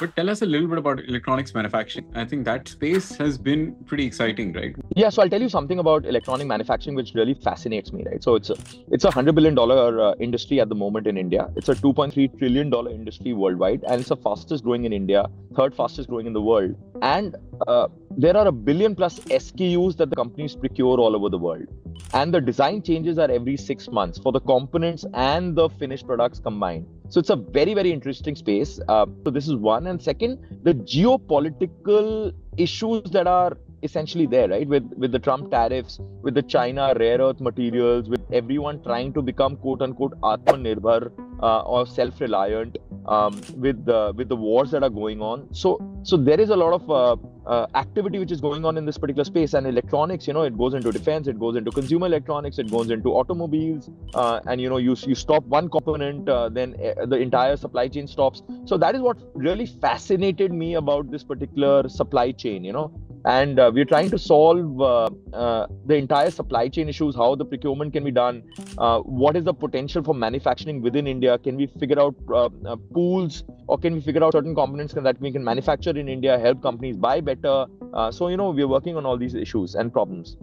But tell us a little bit about electronics manufacturing. I think that space has been pretty exciting, right? Yeah, so I'll tell you something about electronic manufacturing which really fascinates me, right? So it's a it's a hundred billion dollar uh, industry at the moment in India. It's a 2.3 trillion dollar industry worldwide, and it's the fastest growing in India, third fastest growing in the world. And uh, there are a billion plus SKUs that the companies procure all over the world. And the design changes are every six months for the components and the finished products combined. So it's a very, very interesting space. Uh, so this is one. And second, the geopolitical issues that are essentially there, right? With with the Trump tariffs, with the China rare earth materials, with everyone trying to become quote unquote Atmanirbhar uh, or self-reliant, um, with the with the wars that are going on. So so there is a lot of uh, uh, activity which is going on in this particular space. And electronics, you know, it goes into defense, it goes into consumer electronics, it goes into automobiles, uh, and you know, you you stop one component, uh, then uh, the entire supply chain stops. So that is what really fascinated me about this particular supply chain. You know, and uh, we're trying to solve uh, uh, the entire supply chain issues how the procurement can be done uh, what is the potential for manufacturing within india? Can we figure out uh, uh, pools or can we figure out certain components that we can manufacture in india help companies buy better? So you know we're working on all these issues and problems